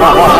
哈 哈